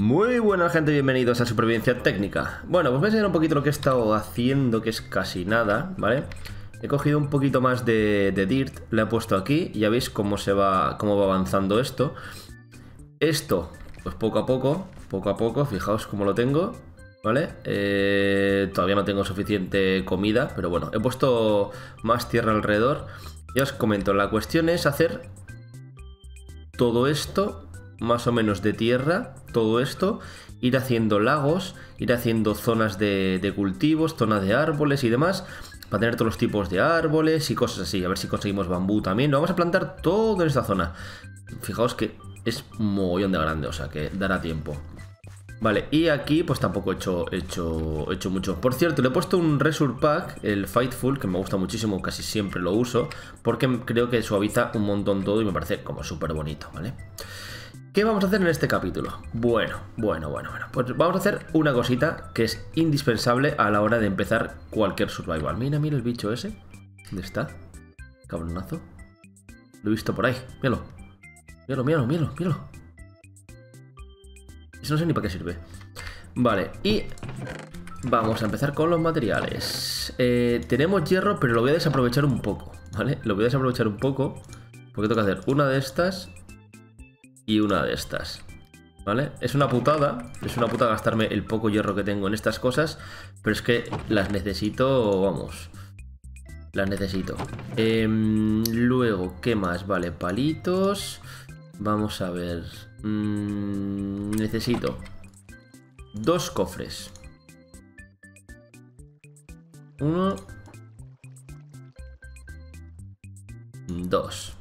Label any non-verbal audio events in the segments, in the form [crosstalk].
Muy buena gente, bienvenidos a Supervivencia Técnica. Bueno, pues voy a enseñar un poquito lo que he estado haciendo, que es casi nada, ¿vale? He cogido un poquito más de, Dirt, le he puesto aquí, ya veis cómo se va, cómo va avanzando esto. Esto, pues poco a poco, poco a poco, fijaos cómo lo tengo, ¿vale? Eh, todavía no tengo suficiente comida, pero bueno, he puesto más tierra alrededor. Ya os comento, la cuestión es hacer todo esto más o menos de tierra, todo esto, ir haciendo lagos, ir haciendo zonas de, cultivos, zonas de árboles y demás, para tener todos los tipos de árboles y cosas así. A ver si conseguimos bambú también. Lo vamos a plantar todo en esta zona. Fijaos que es un mogollón de grande, o sea que dará tiempo. Vale, y aquí pues tampoco he hecho, hecho, hecho mucho. Por cierto, le he puesto un Resur Pack, el Fightful, que me gusta muchísimo, casi siempre lo uso, porque creo que suaviza un montón todo y me parece como súper bonito, ¿vale? ¿Qué vamos a hacer en este capítulo? Bueno, bueno, bueno, bueno. Pues vamos a hacer una cosita que es indispensable a la hora de empezar cualquier survival. Mira, mira el bicho ese. ¿Dónde está? Cabronazo. Lo he visto por ahí. Míralo. Míralo, míralo, míralo, míralo. Eso no sé ni para qué sirve. Vale, y vamos a empezar con los materiales. Eh, tenemos hierro, pero lo voy a desaprovechar un poco, ¿vale? Lo voy a desaprovechar un poco. Porque tengo que hacer una de estas y una de estas. ¿Vale? Es una putada, es una putada gastarme el poco hierro que tengo en estas cosas, pero es que las necesito, vamos, las necesito. Em, luego, ¿qué más? Vale, palitos. Vamos a ver. Mm, necesito dos cofres. Uno. Dos.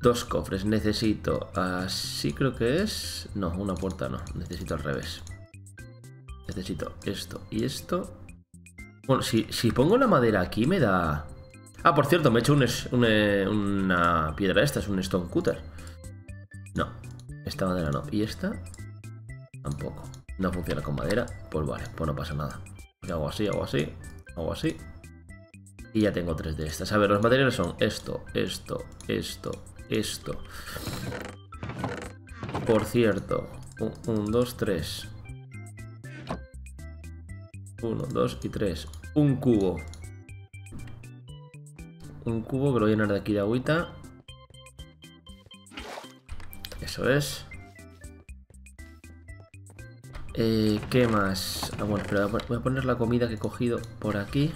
Dos cofres. Necesito así creo que es... No, una puerta no. Necesito al revés. Necesito esto y esto. Bueno, si, pongo la madera aquí me da... Ah, por cierto, me he hecho un una piedra esta, es un stone cutter. No, esta madera no. ¿Y esta? Tampoco. No funciona con madera. Pues vale, pues no pasa nada. hago así, hago así, hago así. Y ya tengo tres de estas. A ver, los materiales son esto, esto, esto, esto. Por cierto, 1, 2, 3. 1, 2 y 3. Un cubo. Un cubo que lo voy a llenar de aquí de agüita. Eso es. Eh, ¿Qué más? Ah, bueno, espera, voy a poner la comida que he cogido por aquí.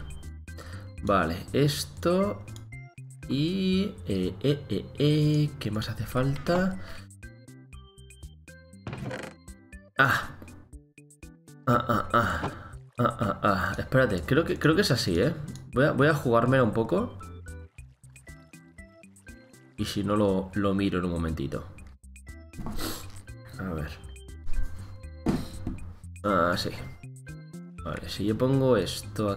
Vale, esto y... Eh, eh, eh, eh, ¿Qué más hace falta? Ah. Ah, ah, ah. Ah, ah, ah. Espérate, creo que, creo que es así, ¿eh? Voy a, voy a jugármela un poco. Y si no, lo, lo miro en un momentito. A ver. Ah, sí. Vale, si yo pongo esto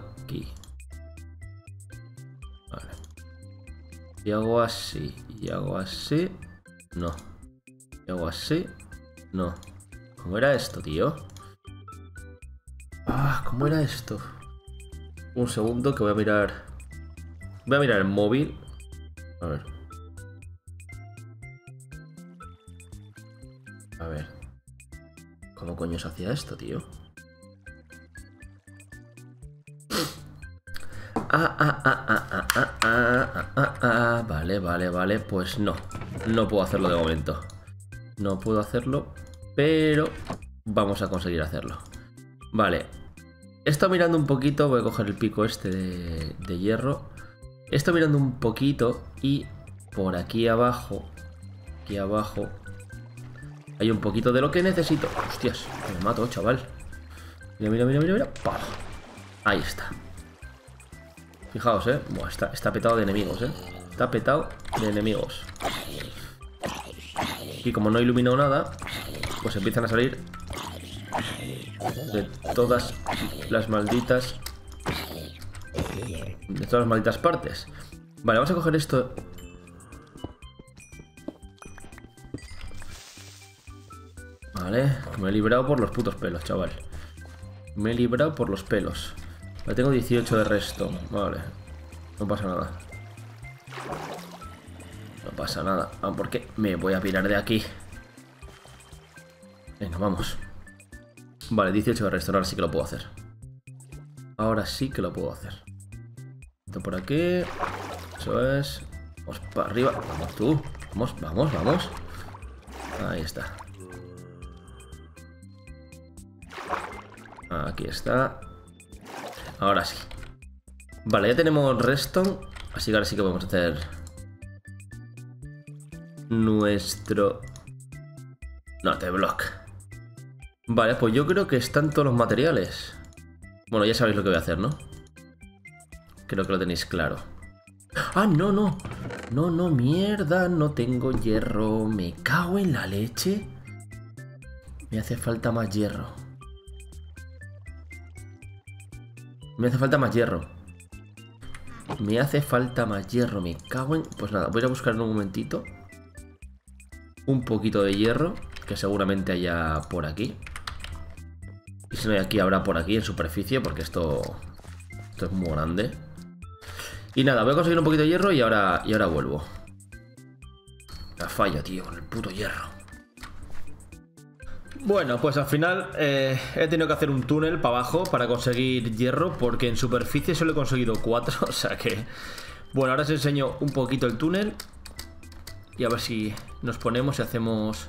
Y hago así. Y hago así. No. Y hago así. No. ¿Cómo era esto, tío? Ah, ¿cómo era esto? Un segundo que voy a mirar. Voy a mirar el móvil. A ver. A ver. ¿Cómo coño se hacía esto, tío? Ah, ah, ah, ah, ah, ah, ah, ah, ah, vale, vale, vale, pues no, no puedo hacerlo de momento. No puedo hacerlo, pero vamos a conseguir hacerlo. Vale, he estado mirando un poquito, voy a coger el pico este de, de hierro. He estado mirando un poquito y por aquí abajo, aquí abajo, hay un poquito de lo que necesito. Hostias, me mato, chaval. Mira, mira, mira, mira, mira. Ahí está. Fijaos, ¿eh? está, petado de enemigos, ¿eh? Está petado de enemigos. Y como no he iluminado nada, pues empiezan a salir de todas las malditas... De todas las malditas partes. Vale, vamos a coger esto... Vale, me he librado por los putos pelos, chaval. Me he librado por los pelos tengo 18 de resto. Vale. No pasa nada. No pasa nada. Ah, porque me voy a pirar de aquí. Venga, vamos. Vale, 18 de restaurar, ahora sí que lo puedo hacer. Ahora sí que lo puedo hacer. Esto por aquí. Eso es. Vamos para arriba. Vamos tú. Vamos, vamos, vamos. Ahí está. Aquí está. Ahora sí. Vale, ya tenemos redstone. Así que ahora sí que podemos hacer nuestro no te block. Vale, pues yo creo que están todos los materiales. Bueno, ya sabéis lo que voy a hacer, ¿no? Creo que lo tenéis claro. ¡Ah, no, no! No, no, mierda, no tengo hierro. Me cago en la leche. Me hace falta más hierro. Me hace falta más hierro. Me hace falta más hierro. Me cago en... Pues nada, voy a buscar en un momentito. Un poquito de hierro. Que seguramente haya por aquí. Y si no hay aquí, habrá por aquí en superficie. Porque esto... Esto es muy grande. Y nada, voy a conseguir un poquito de hierro y ahora, y ahora vuelvo. La falla, tío, con el puto hierro. Bueno, pues al final eh, he tenido que hacer un túnel para abajo para conseguir hierro, porque en superficie solo he conseguido cuatro, [laughs] o sea que... Bueno, ahora os enseño un poquito el túnel y a ver si nos ponemos y hacemos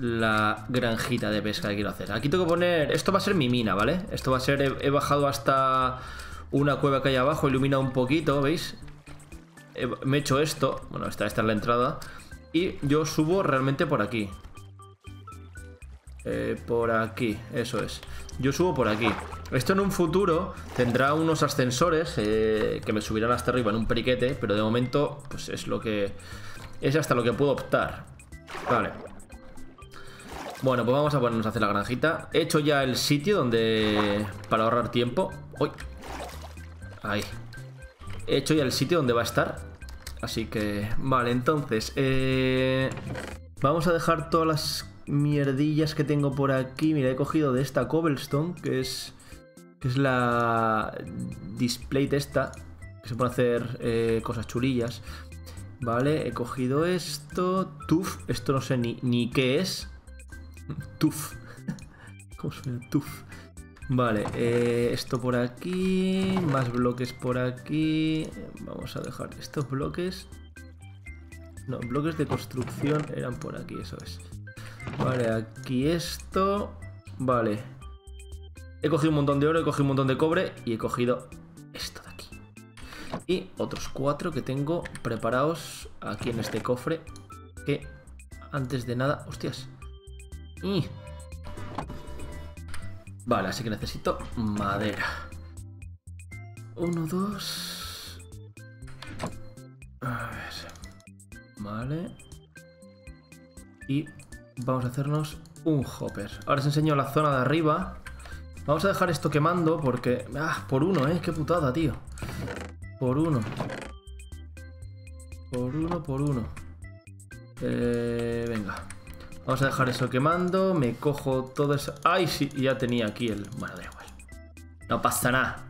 la granjita de pesca que quiero hacer. Aquí tengo que poner... Esto va a ser mi mina, ¿vale? Esto va a ser... he bajado hasta una cueva que hay abajo, ilumina un poquito, ¿veis? Me he hecho esto, bueno, esta, esta es la entrada, y yo subo realmente por aquí. Eh, por aquí, eso es. Yo subo por aquí. Esto en un futuro tendrá unos ascensores eh, que me subirán hasta arriba en un periquete, pero de momento, pues es lo que... Es hasta lo que puedo optar. Vale. Bueno, pues vamos a ponernos a hacer la granjita. He hecho ya el sitio donde... Para ahorrar tiempo. ¡Uy! Ahí. He hecho ya el sitio donde va a estar. Así que... Vale, entonces... Eh, vamos a dejar todas las mierdillas que tengo por aquí. Mira, he cogido de esta cobblestone, que es... Que es la... Display esta. Que se puede hacer eh, cosas chulillas. Vale, he cogido esto. Tuf. Esto no sé ni, ni qué es. Tuf. [laughs] ¿Cómo suena? Tuf. Vale, eh, esto por aquí, más bloques por aquí. Vamos a dejar estos bloques. No, bloques de construcción eran por aquí, eso es. Vale, aquí esto. Vale. He cogido un montón de oro, he cogido un montón de cobre y he cogido esto de aquí. Y otros cuatro que tengo preparados aquí en este cofre. Que antes de nada... ¡Hostias! ¡Y! Vale, así que necesito madera. Uno, dos... A ver. Vale. Y vamos a hacernos un hopper. Ahora os enseño la zona de arriba. Vamos a dejar esto quemando porque... Ah, por uno, ¿eh? Qué putada, tío. Por uno. Por uno, por uno. Eh, venga. Vamos a dejar eso quemando. Me cojo todo eso. ¡Ay, sí! Ya tenía aquí el... Bueno, da igual. No pasa nada.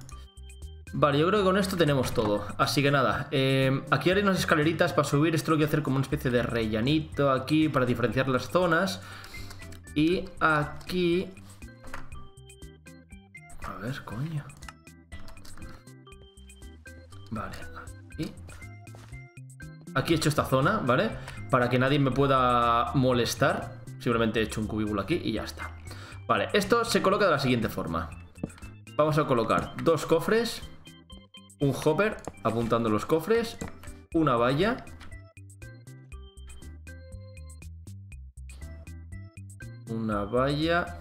Vale, yo creo que con esto tenemos todo. Así que nada, eh, aquí haré unas escaleritas para subir. Esto lo quiero hacer como una especie de rellanito aquí para diferenciar las zonas. Y aquí... A ver, coño. Vale, aquí. Aquí he hecho esta zona, ¿vale? Para que nadie me pueda molestar. Simplemente he hecho un cubículo aquí y ya está. Vale, esto se coloca de la siguiente forma. Vamos a colocar dos cofres, un hopper apuntando los cofres, una valla, una valla,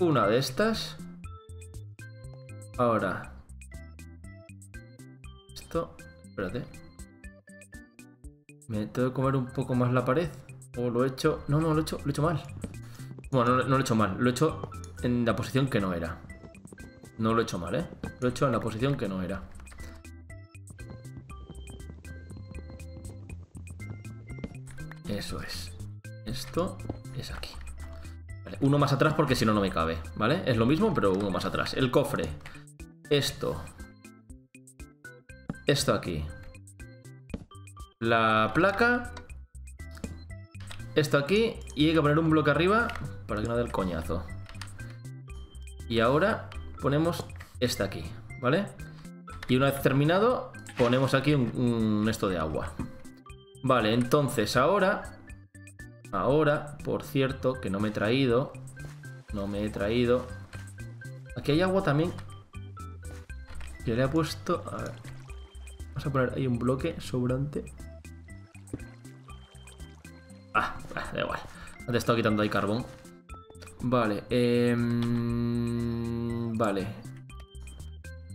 una de estas. Ahora, esto, espérate. ¿Me tengo que comer un poco más la pared? ¿O lo he hecho...? No, no, lo he hecho, lo he hecho mal. Bueno, no, no lo he hecho mal. Lo he hecho en la posición que no era. No lo he hecho mal, ¿eh? Lo he hecho en la posición que no era. Eso es. Esto es aquí. uno más atrás porque si no, no me cabe, ¿vale? Es lo mismo, pero uno más atrás. El cofre. Esto. Esto aquí la placa esto aquí y hay que poner un bloque arriba para que no dé el coñazo. Y ahora ponemos este aquí, ¿vale? Y una vez terminado, ponemos aquí un, esto de agua. Vale, entonces ahora... Ahora, por cierto, que no me he traído... No me he traído... Aquí hay agua también. Que le he puesto... A ver. Vamos a poner ahí un bloque sobrante. Ah, da igual. Antes estado quitando ahí carbón. Vale, eh, vale.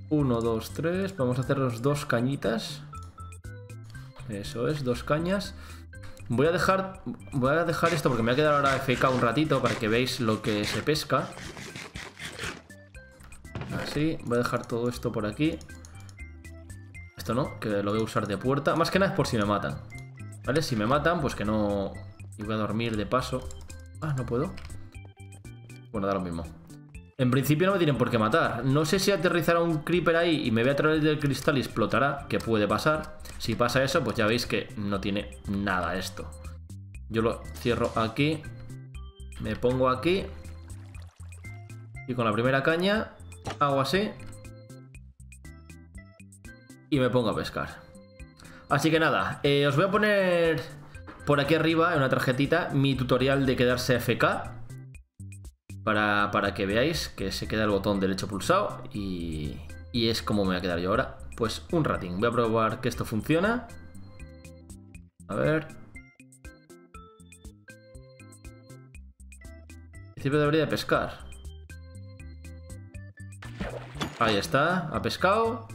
Uno, dos, tres. Vamos a hacer los dos cañitas. Eso es, dos cañas. Voy a dejar voy a dejar esto porque me voy a quedar ahora FK un ratito para que veáis lo que se pesca. Así, voy a dejar todo esto por aquí. Esto no, que lo voy a usar de puerta. Más que nada es por si me matan. ¿Vale? Si me matan, pues que no... Y voy a dormir de paso. Ah, no puedo. Bueno, da lo mismo. En principio no me tienen por qué matar. No sé si aterrizará un creeper ahí y me ve a través del cristal y explotará, que puede pasar. Si pasa eso, pues ya veis que no tiene nada esto. Yo lo cierro aquí. Me pongo aquí. Y con la primera caña hago así. Y me pongo a pescar. Así que nada, eh, os voy a poner por aquí arriba en una tarjetita mi tutorial de quedarse FK para, que veáis que se queda el botón derecho pulsado y, y es como me voy a quedar yo ahora. Pues un ratín. Voy a probar que esto funciona. A ver. En principio debería de pescar. Ahí está, ha pescado.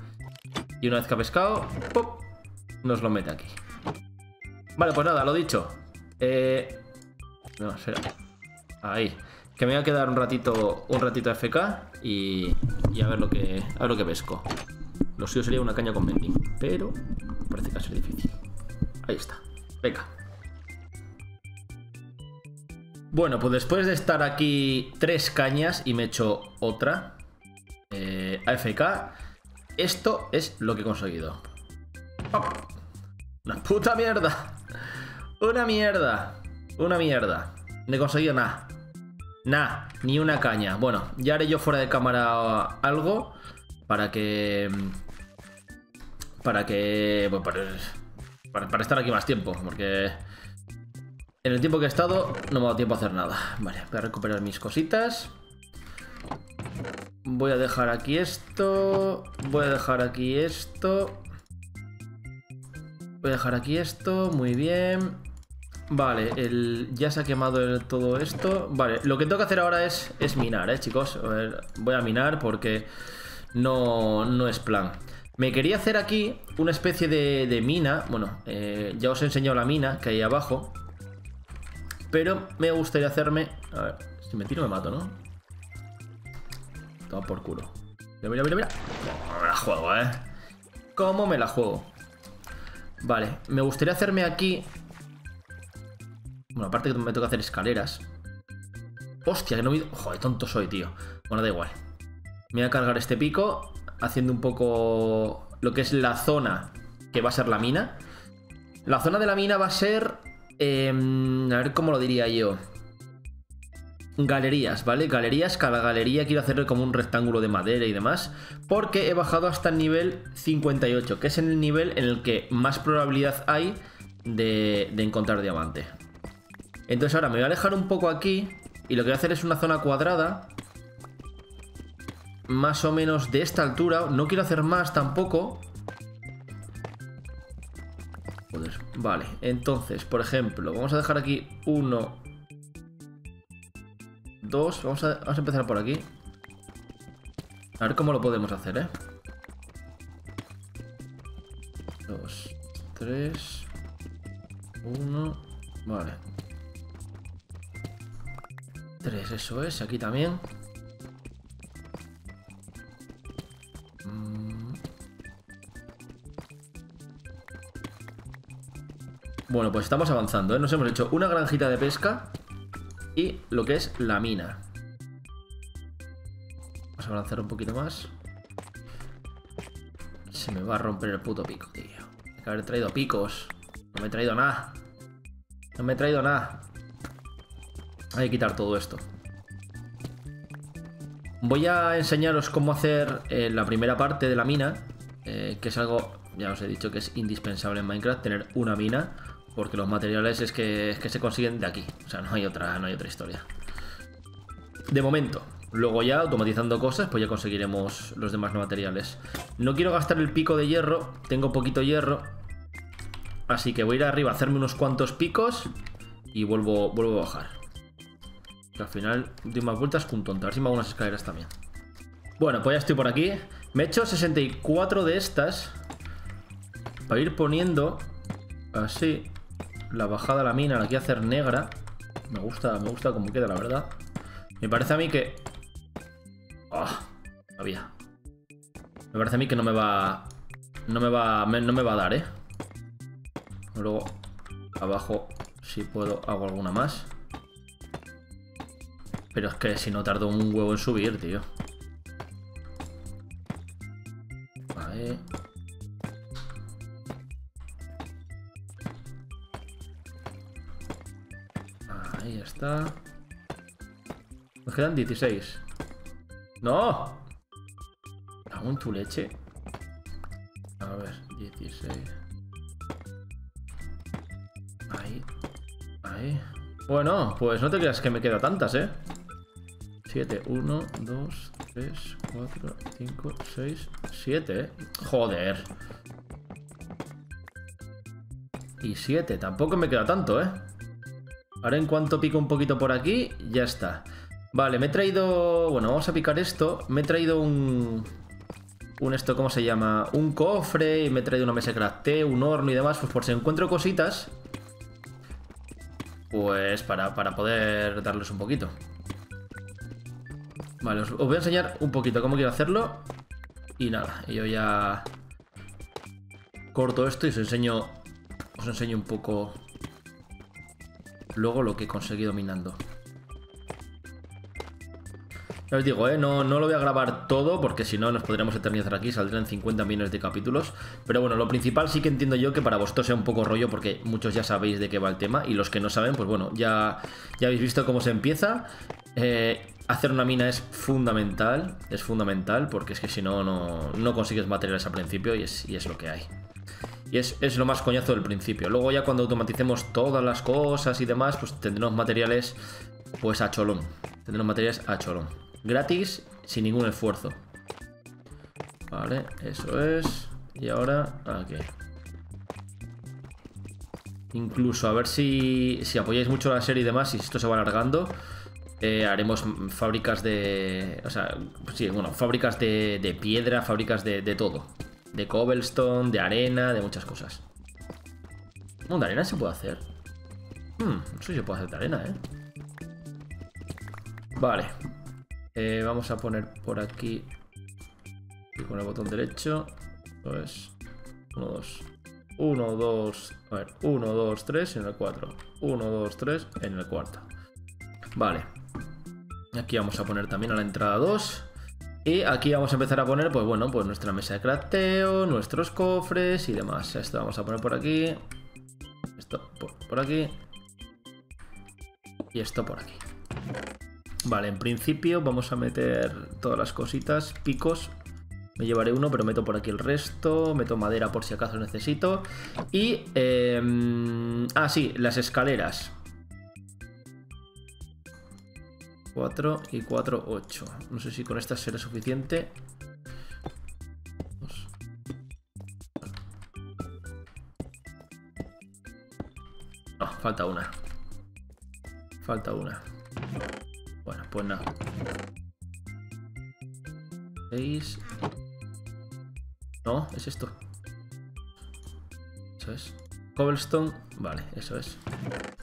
Y una vez que ha pescado, ¡pop! nos lo mete aquí. Vale, pues nada, lo dicho. Eh... Ahí. Que me voy a quedar un ratito, un ratito FK y, y a ver lo que a ver lo que pesco. Lo suyo sería una caña con mending, pero parece que va a ser difícil. Ahí está. Venga. Bueno, pues después de estar aquí tres cañas y me he hecho otra eh, AFK, esto es lo que he conseguido. Una puta mierda. Una mierda. Una mierda. No he conseguido nada. Nah, ni una caña. Bueno, ya haré yo fuera de cámara algo para que... Para que... para, para, estar aquí más tiempo, porque... En el tiempo que he estado no me ha dado tiempo a hacer nada. Vale, voy a recuperar mis cositas. Voy a dejar aquí esto. Voy a dejar aquí esto. Voy a dejar aquí esto. Muy bien. Vale, el, ya se ha quemado todo esto. Vale, lo que tengo que hacer ahora es, es minar, ¿eh, chicos? voy a minar porque no, no es plan. Me quería hacer aquí una especie de, mina. Bueno, eh, ya os he enseñado la mina que hay abajo. Pero me gustaría hacerme... A ver, si me tiro me mato, ¿no? Toma por culo. Mira, mira, mira, ¿Cómo me la juego, eh? ¿Cómo me la juego? Vale, me gustaría hacerme aquí bueno, aparte que me toca hacer escaleras. Hostia, que no me... Joder, tonto soy, tío. Bueno, da igual. Me voy a cargar este pico, haciendo un poco lo que es la zona que va a ser la mina. La zona de la mina va a ser... Em, a ver cómo lo diría yo. Galerías, ¿vale? Galerías, cada galería quiero hacerle como un rectángulo de madera y demás. Porque he bajado hasta el nivel 58, que es el nivel en el que más probabilidad hay de, de encontrar diamante. Entonces ahora me voy a alejar un poco aquí y lo que voy a hacer es una zona cuadrada. Más o menos de esta altura. No quiero hacer más tampoco. Vale, entonces, por ejemplo, vamos a dejar aquí uno, dos. Vamos a, vamos a empezar por aquí. A ver cómo lo podemos hacer, ¿eh? Dos, tres, uno. Vale. 3, eso es, aquí también. Mm. Bueno, pues estamos avanzando, ¿eh? Nos hemos hecho una granjita de pesca y lo que es la mina. Vamos a avanzar un poquito más. Se me va a romper el puto pico, tío. Hay que haber traído picos. No me he traído nada. No me he traído nada. Hay que quitar todo esto. Voy a enseñaros cómo hacer eh, la primera parte de la mina, eh, que es algo, ya os he dicho que es indispensable en Minecraft, tener una mina, porque los materiales es que, se consiguen de aquí, o sea, no hay, otra, no hay otra historia. De momento, luego ya automatizando cosas, pues ya conseguiremos los demás materiales. No quiero gastar el pico de hierro, tengo poquito hierro, así que voy a ir arriba a hacerme unos cuantos picos y vuelvo, vuelvo a bajar. Que al final doy más vueltas con un tonto. A ver si me hago unas escaleras también. Bueno, pues ya estoy por aquí. Me he hecho 64 de estas. Para ir poniendo así la bajada a la mina. La quiero hacer negra. Me gusta, me gusta como queda, la verdad. Me parece a mí que... Ah, había. Me parece a mí que no me va... No me va... no me va a dar, ¿eh? Luego, abajo, si puedo, hago alguna más. Pero es que si no tardo un huevo en subir, tío. Ahí. Ahí está. Nos quedan 16. ¡No! ¿Aún tu leche? A ver, 16. Ahí. Ahí. Bueno, pues no te creas que me queda tantas, ¿eh? 7, 1, 2, 3, 4, 5, 6, 7. Joder. Y 7. Tampoco me queda tanto, ¿eh? Ahora en cuanto pico un poquito por aquí, ya está. Vale, me he traído... Bueno, vamos a picar esto. Me he traído un... Un esto, ¿cómo se llama? Un cofre y me he traído una mesa de crafteo, un horno y demás. Pues por si encuentro cositas... Pues para, para poder darles un poquito. Vale, os, voy a enseñar un poquito cómo quiero hacerlo. Y nada, yo ya corto esto y os enseño, os enseño un poco luego lo que he conseguido minando. Ya os digo, ¿eh? no, no lo voy a grabar todo porque si no nos podríamos eternizar aquí, saldrían 50 millones de capítulos. Pero bueno, lo principal sí que entiendo yo que para vosotros sea un poco rollo porque muchos ya sabéis de qué va el tema y los que no saben, pues bueno, ya, ya habéis visto cómo se empieza. Eh, hacer una mina es fundamental, es fundamental porque es que si no, no, consigues materiales al principio y es, es lo que hay. Y es, es, lo más coñazo del principio. Luego ya cuando automaticemos todas las cosas y demás, pues tendremos materiales pues a cholón. Tendremos materiales a cholón. Gratis, sin ningún esfuerzo. Vale, eso es. Y ahora, aquí. Incluso a ver si, si apoyáis mucho la serie y demás, y si esto se va alargando, eh, haremos fábricas de. O sea, sí, bueno, fábricas de, piedra, fábricas de, todo. De cobblestone, de arena, de muchas cosas. No, de arena se puede hacer. Hmm, no se puede hacer de arena, ¿eh? Vale. Eh, vamos a poner por aquí. Y con el botón derecho. Pues. 1, 2. 1, 2. A ver, 1, 2, 3 en el 4. 1, 2, 3 en el cuarto. Vale. Aquí vamos a poner también a la entrada 2. Y aquí vamos a empezar a poner, pues bueno, pues nuestra mesa de crafteo, nuestros cofres y demás. Esto vamos a poner por aquí. Esto por, aquí. Y esto por aquí. Vale, en principio vamos a meter todas las cositas, picos. Me llevaré uno, pero meto por aquí el resto. Meto madera por si acaso necesito. Y... Eh... Ah, sí, las escaleras. 4 y 4, 8. No sé si con esta será suficiente. No, falta una. Falta una. Bueno, pues nada. 6. No, es esto. Eso es. Cobblestone. Vale, eso es.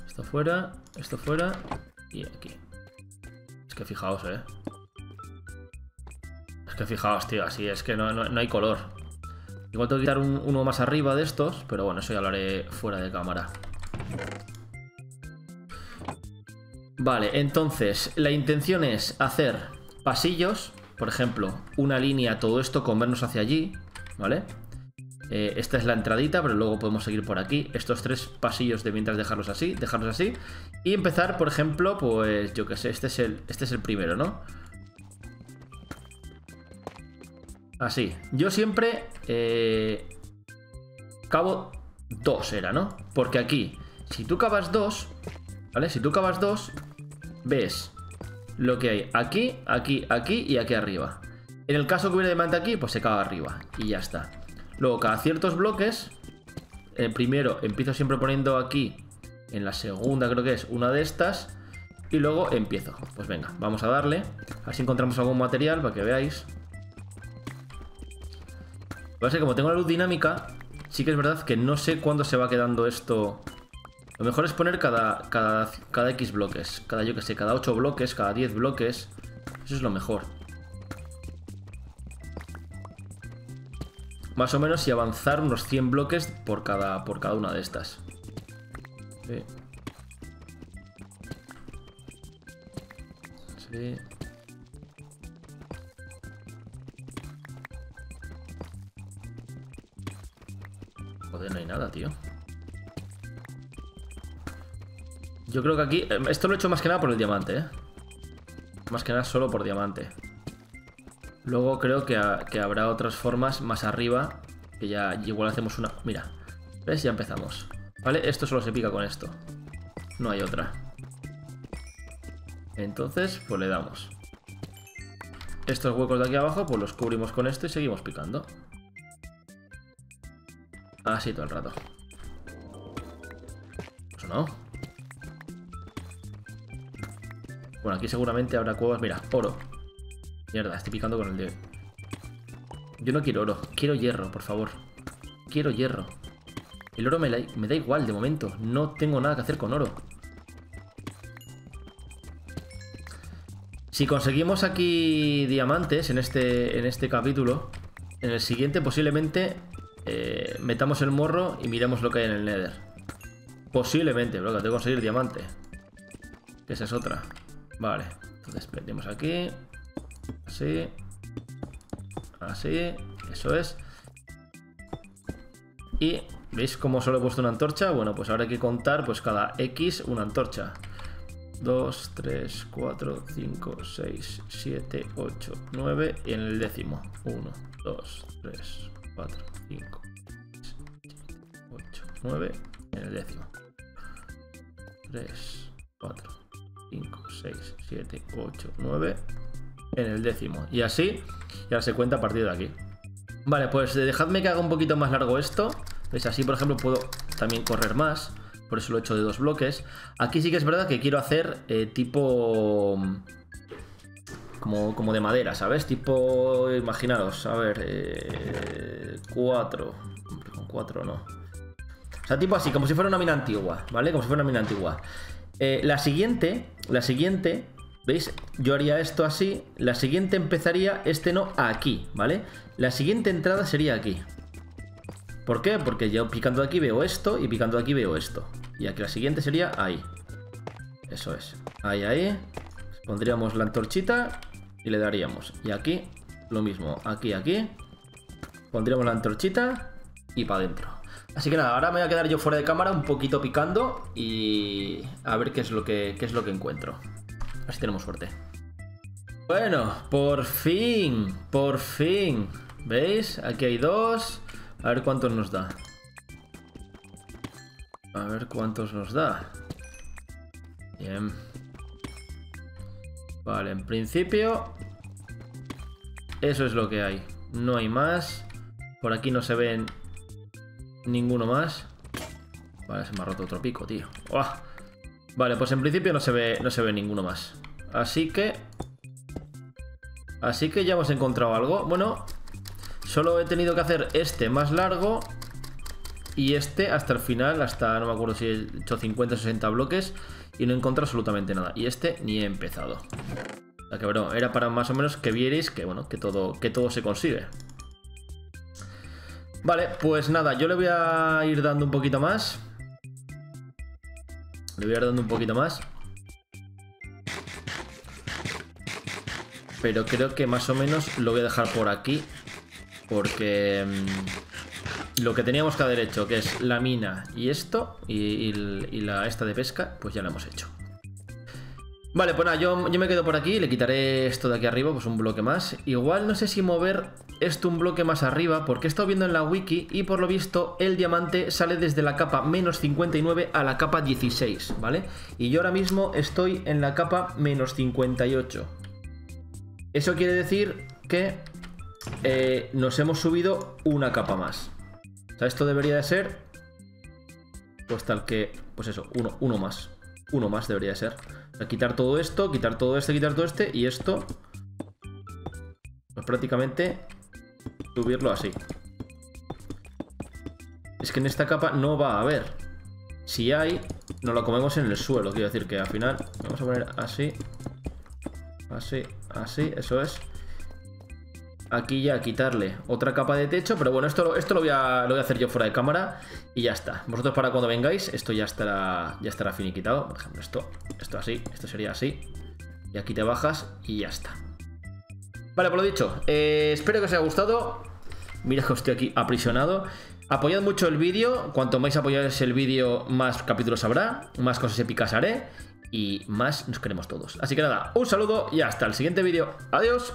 Esto fuera, esto fuera y aquí. Que fijaos, eh. Es que fijaos, tío, así es que no, hay color. Igual tengo que quitar uno más arriba de estos, pero bueno, eso ya lo haré fuera de cámara. Vale, entonces, la intención es hacer pasillos, por ejemplo, una línea, todo esto con vernos hacia allí, ¿vale? Eh, esta es la entradita, pero luego podemos seguir por aquí. Estos tres pasillos de mientras dejarlos así, dejarlos así. Y empezar, por ejemplo, pues yo qué sé, este es el, este es el primero, ¿no? Así. Yo siempre eh, cabo dos, era, ¿no? Porque aquí, si tú cavas dos, ¿vale? Si tú cavas dos, ves lo que hay aquí, aquí, aquí y aquí arriba. En el caso que hubiera diamante aquí, pues se cava arriba y ya está. Luego, cada ciertos bloques, el primero empiezo siempre poniendo aquí, en la segunda creo que es una de estas, y luego empiezo. Pues venga, vamos a darle, así encontramos algún material para que veáis. Lo que como tengo la luz dinámica, sí que es verdad que no sé cuándo se va quedando esto. Lo mejor es poner cada, cada, cada X bloques. Cada, yo que sé, cada 8 bloques, cada 10 bloques. Eso es lo mejor. Más o menos y avanzar unos 100 bloques por cada, por cada una de estas. Sí. Sí. no hay nada, tío. Yo creo que aquí... Eh, esto lo he hecho más que nada por el diamante, ¿eh? Más que nada solo por diamante. Luego creo que, habrá otras formas más arriba. Que ya igual hacemos una... Mira. ¿Ves? Ya empezamos. ¿Vale? Esto solo se pica con esto. No hay otra. Entonces, pues le damos. Estos huecos de aquí abajo, pues los cubrimos con esto y seguimos picando. Así todo el rato. Pues no. Bueno, aquí seguramente habrá cuevas. Mira, oro. Mierda, estoy picando con el de... Yo no quiero oro. Quiero hierro, por favor. Quiero hierro. El oro me, da igual de momento. No tengo nada que hacer con oro. Si conseguimos aquí diamantes en este, en este capítulo, en el siguiente posiblemente eh, metamos el morro y miremos lo que hay en el Nether. Posiblemente, bro, que tengo que conseguir diamante. esa es otra. Vale, entonces metemos aquí. Así. Así. Eso es. Y, ¿veis cómo solo he puesto una antorcha? Bueno, pues ahora hay que contar pues cada X una antorcha. 2, 3, 4, 5, 6, 7, 8, 9 y en el décimo. 1, 2, 3, 4, 5, 8, 9 en el décimo. 3, 4, 5, 6, 7, 8, 9 en el décimo. Y así, ya se cuenta a partir de aquí. Vale, pues dejadme que haga un poquito más largo esto. ¿Veis? Así, por ejemplo, puedo también correr más. Por eso lo he hecho de dos bloques. Aquí sí que es verdad que quiero hacer eh, tipo como, de madera, ¿sabes? Tipo, imaginaros, a ver, eh, cuatro. Cuatro no. O sea, tipo así, como si fuera una mina antigua, ¿vale? Como si fuera una mina antigua. Eh, la siguiente, la siguiente, ¿veis? Yo haría esto así. La siguiente empezaría, este no, aquí, ¿vale? La siguiente entrada sería aquí. ¿Por qué? Porque yo picando aquí veo esto y picando aquí veo esto. Y aquí la siguiente sería ahí. Eso es. Ahí, ahí. Pondríamos la antorchita y le daríamos. Y aquí lo mismo, aquí, aquí. Pondríamos la antorchita y para adentro. Así que nada, ahora me voy a quedar yo fuera de cámara un poquito picando y a ver qué es lo que, qué es lo que encuentro. Así tenemos suerte. Bueno, por fin, por fin. ¿Veis? Aquí hay dos. A ver cuántos nos da. A ver cuántos nos da. Bien. Vale, en principio eso es lo que hay. No hay más. Por aquí no se ven ninguno más. Vale, se me ha roto otro pico, tío. Vale, pues en principio no se ve, no se ve ninguno más. Así que... Así que ya hemos encontrado algo. Bueno, solo he tenido que hacer este más largo y este hasta el final, hasta no me acuerdo si he hecho 50 o 60 bloques y no he encontrado absolutamente nada. Y este ni he empezado. O que bueno, era para más o menos que vierais que bueno, que todo, que todo se consigue. Vale, pues nada, yo le voy a ir dando un poquito más. Le voy a ir dando un poquito más. Pero creo que más o menos lo voy a dejar por aquí. Porque... Mm, lo que teníamos que haber hecho, que es la mina y esto, y, la esta de pesca, pues ya lo hemos hecho. Vale, pues nada, yo, yo, me quedo por aquí, le quitaré esto de aquí arriba, pues un bloque más. Igual no sé si mover esto un bloque más arriba, porque he estado viendo en la wiki y por lo visto el diamante sale desde la capa menos 59 a la capa 16, ¿vale? Y yo ahora mismo estoy en la capa menos 58. Eso quiere decir que eh, nos hemos subido una capa más. O sea, esto debería de ser, pues tal que, pues eso, uno, uno más. Uno más debería de ser. Quitar todo esto, quitar todo este, quitar todo este y esto, pues prácticamente subirlo así. Es que en esta capa no va a haber. Si hay, nos lo comemos en el suelo. Quiero decir que al final vamos a poner así. Así, así, eso es aquí ya quitarle otra capa de techo, pero bueno, esto, esto lo, voy a, lo voy a hacer yo fuera de cámara y ya está. Vosotros para cuando vengáis, esto ya estará, ya estará finiquitado. Por ejemplo, esto, esto así, esto sería así. Y aquí te bajas y ya está. Vale, por lo dicho, eh, espero que os haya gustado. Mira que estoy aquí aprisionado. Apoyad mucho el vídeo, cuanto más apoyáis el vídeo, más capítulos habrá, más cosas épicas haré y más nos queremos todos. Así que nada, un saludo y hasta el siguiente vídeo. Adiós.